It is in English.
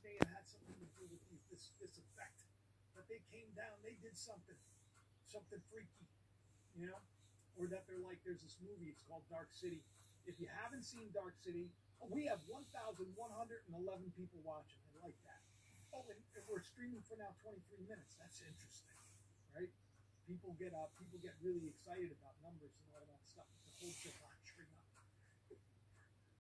May have had something to do with these, this this effect. That they came down, they did something, something freaky, you know, or that they're like. There's this movie. It's called Dark City. If you haven't seen Dark City, we have 1,111 people watching. I like that. Oh, and, and we're streaming for now 23 minutes. That's interesting, right? People get up. People get really excited about